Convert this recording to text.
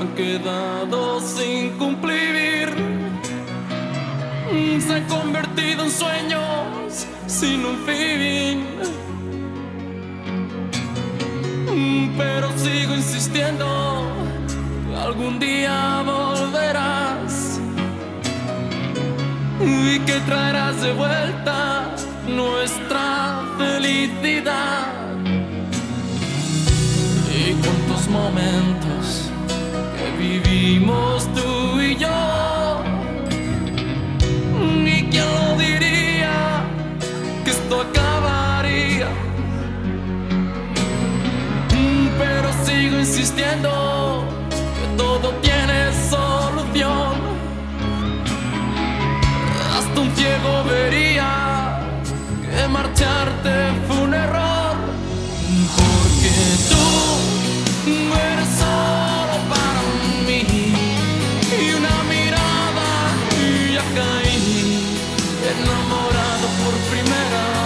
han quedado sin cumplir. Se han convertido en sueños sin un fin. Pero sigo insistiendo, algún día volverás y que traerás de vuelta nuestra felicidad. Y cuántos momentos vivimos tú y yo. ¿Y quién lo diría que esto acabaría? Pero sigo insistiendo que todo tiene solución. Hasta un ciego enamorado por primera.